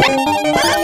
Oh!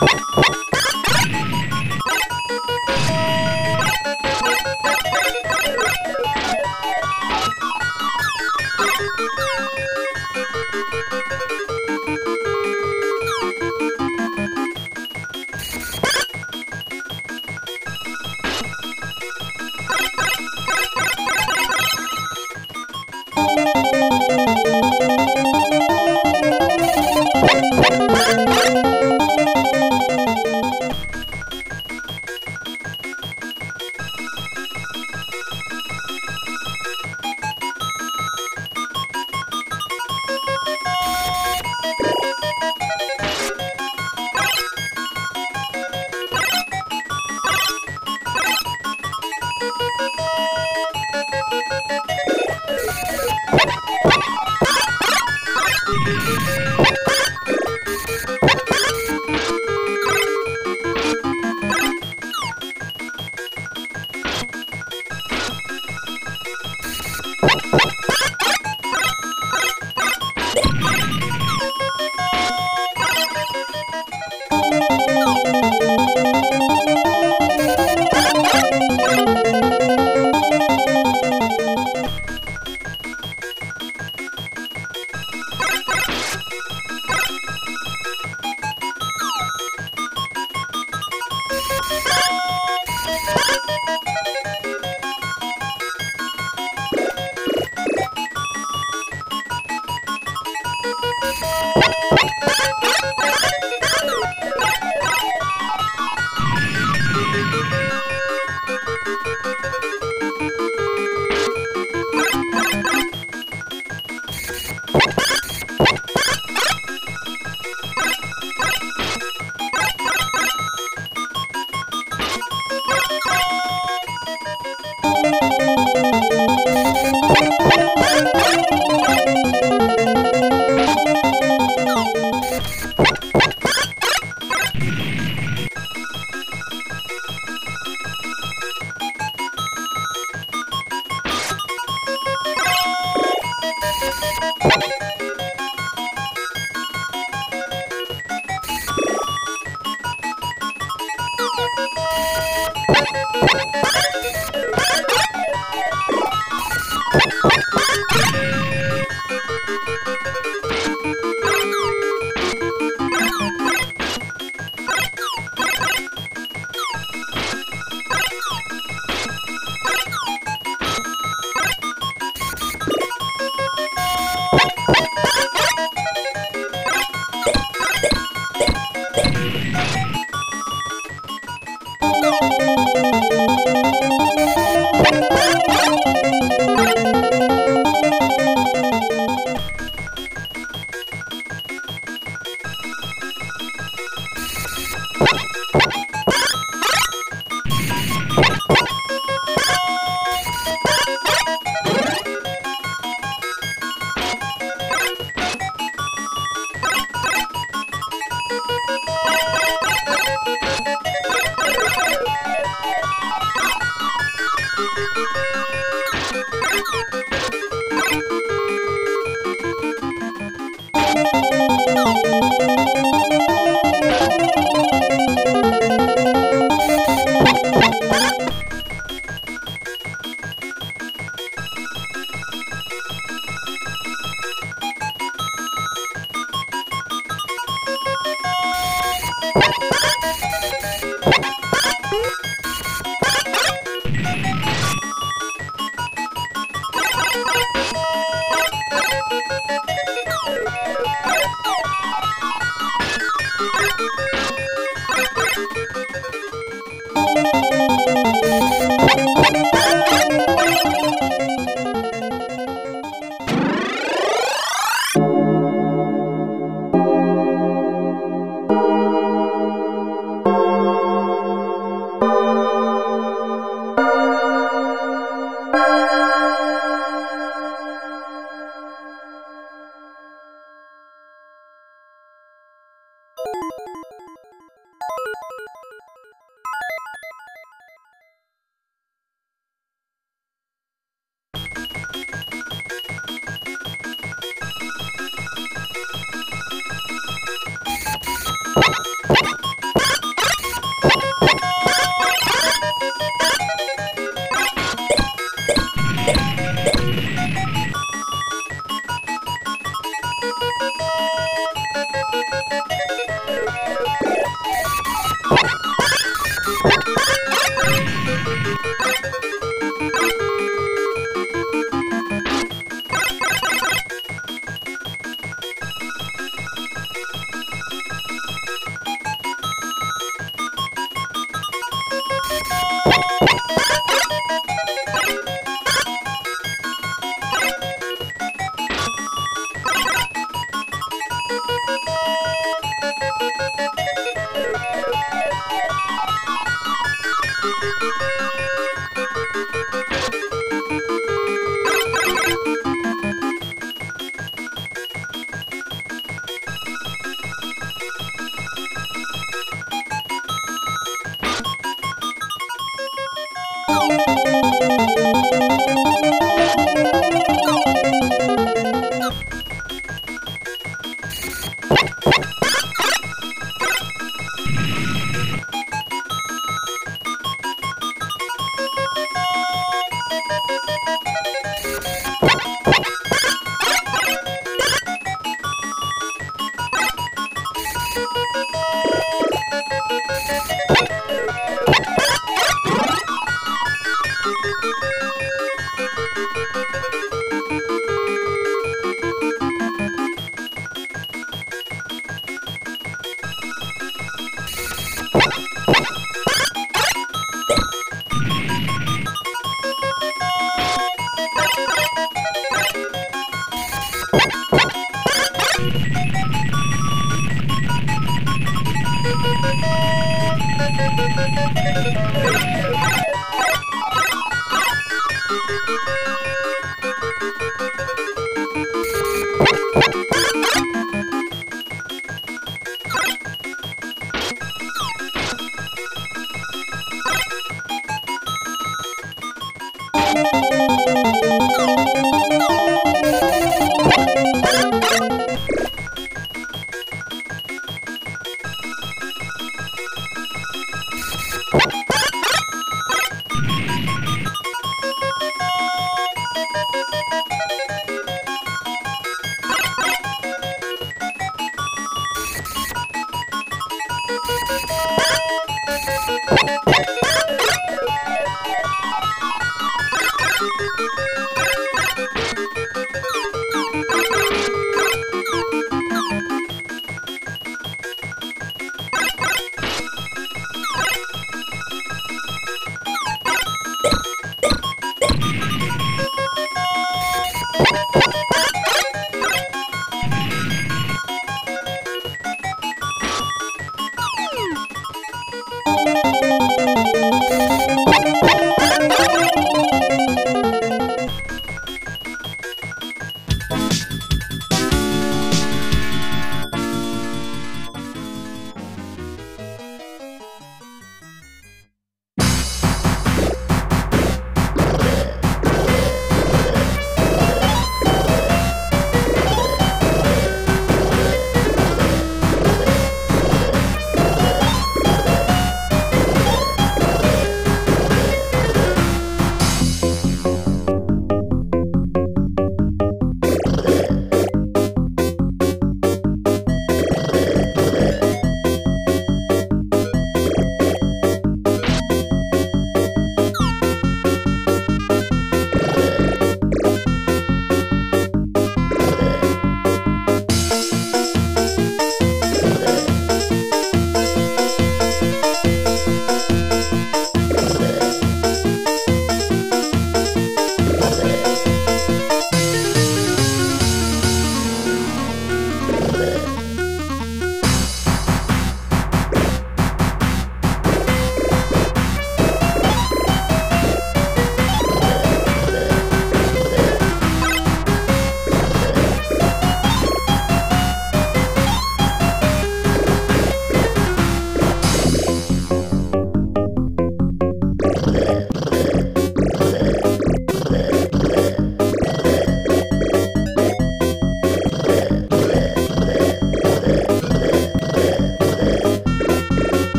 What? You